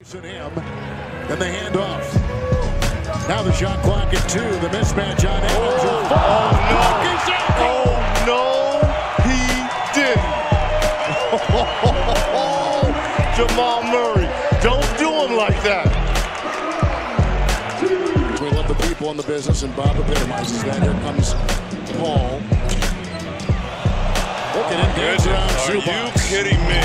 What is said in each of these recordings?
Him, then the handoff. Now the shot clock at two. The mismatch on Adams. Oh, oh no. Oh, oh no, he didn't. Jamal Murray, don't do him like that. We love the people in the business, and Bob epitomizes that. Here comes Paul. In, dance around Are you kidding me?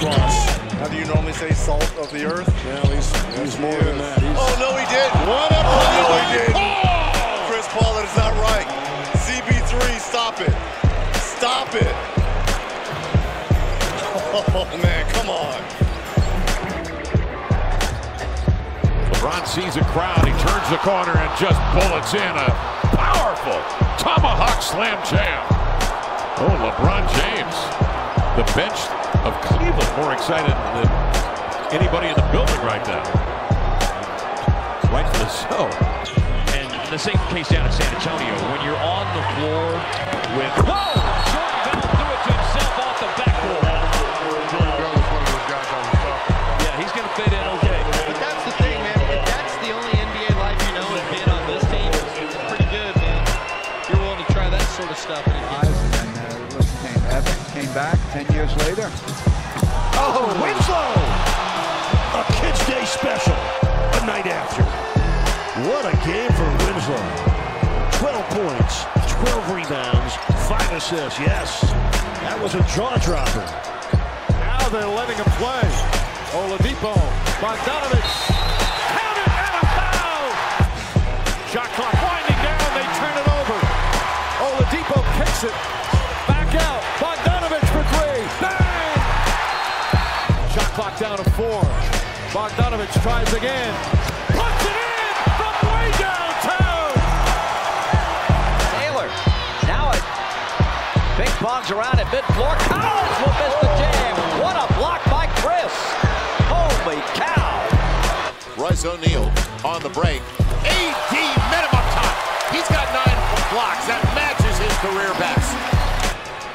Cross. How do you normally say salt of the earth? Well, he's, he's more than that. He's, Oh no, he didn't. What a Oh no, he didn't. Paul! Chris Paul, that is not right. CP3, stop it. Stop it. Oh man, come on. LeBron sees a crowd. He turns the corner and just bullets in a powerful tomahawk slam jam. Oh, LeBron James. The bench of Cleveland more excited than anybody in the building right now. Rightfully so. And the same case down in San Antonio. When you're on the floor with whoa, 10 years later. Oh, Winslow! A Kids Day special, a night after. What a game for Winslow. 12 points, 12 rebounds, 5 assists. Yes, that was a jaw dropper. Now they're letting him play. Oladipo, Bogdanovich, count it and a foul! Shot clock winding down, they turn it over. Oladipo kicks it, four. Bogdanovich tries again, puts it in from way downtown! Taylor. Now it ping pongs around at mid-floor. Collins will miss the jam. What a block by Chris. Holy cow. Royce O'Neale on the break. AD met him up top. He's got nine blocks. That matches his career best.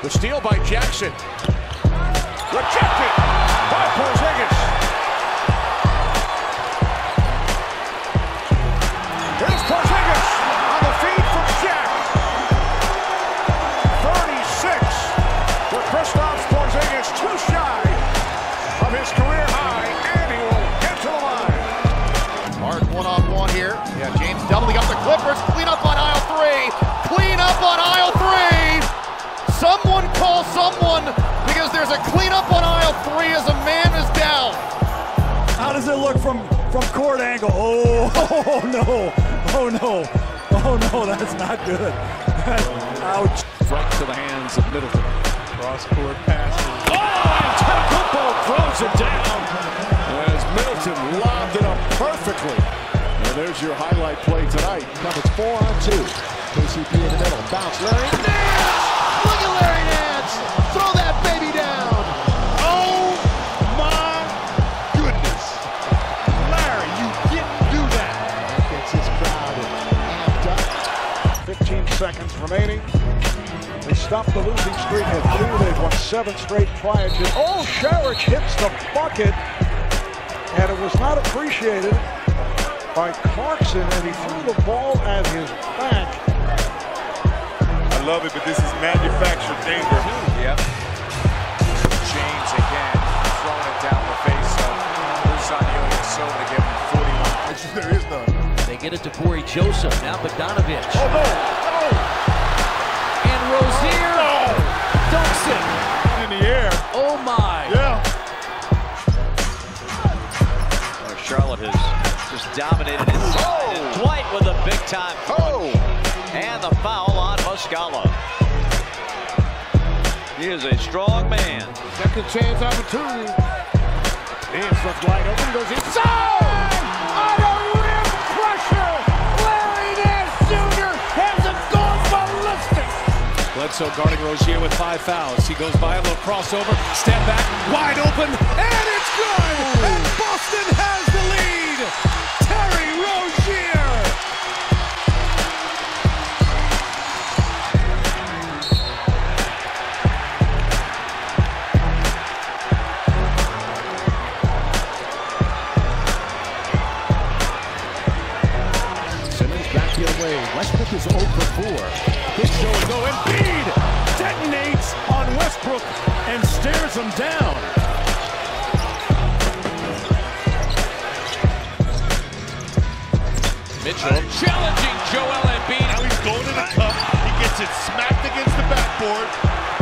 The steal by Jackson. Rejected by Porzingis. Here's Porzingis on the feed from Jack. 36 for Kristaps Porzingis, too shy of his career high, and he will get to the line. Hard one-on-one here. Yeah, James doubling up the Clippers. Clean up on aisle three. Clean up on aisle three. Someone call someone because there's a cleanup on aisle three as a man is down. How does it look from, from court angle? Oh, oh no. Oh no. Oh no, that's not good. Ouch. Right to the hands of Middleton. Cross-court passes. Oh, and Antetokounmpo throws it down as Middleton lobbed it up perfectly. And there's your highlight play tonight. It's four on two. KCP in the middle. Bounce. Larry. Nance! Remaining. They stopped the losing streak at two. They've won seven straight prior to. Oh, Sherrick hits the bucket, and it was not appreciated by Clarkson, and he threw the ball at his back. I love it, but this is manufactured danger. Yep. James again throwing it down the face of Lusanio Silva to give him 41. There is none. They get it to Cory Joseph, now Bogdanovich. Oh no! And Rozier dunks it. Oh! In the air. Oh my. Yeah. Oh, Charlotte has just dominated inside. And oh. Dwight with a big-time punch. Oh. And the foul on Muscala. He is a strong man. Second chance opportunity. Nance left wide open, goes inside! Bledsoe guarding Rozier with five fouls. He goes by a little crossover, step back, wide open, and it's good! And Boston has trade. Westbrook is 0 for 4. Good showing though. Embiid detonates on Westbrook and stares him down. Mitchell challenging Joel Embiid. Now he's going to the cup. He gets it smacked against the backboard.